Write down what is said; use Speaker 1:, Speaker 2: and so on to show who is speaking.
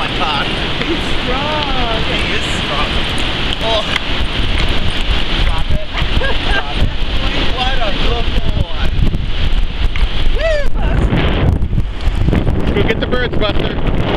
Speaker 1: my God.
Speaker 2: He's strong.
Speaker 1: He is strong. Oh.
Speaker 3: Drop it.
Speaker 1: Drop it. What a good boy. Woo!
Speaker 2: Let's
Speaker 3: go get the birds, Buster.